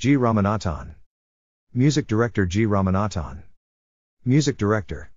G. Ramanathan. Music Director G. Ramanathan. Music Director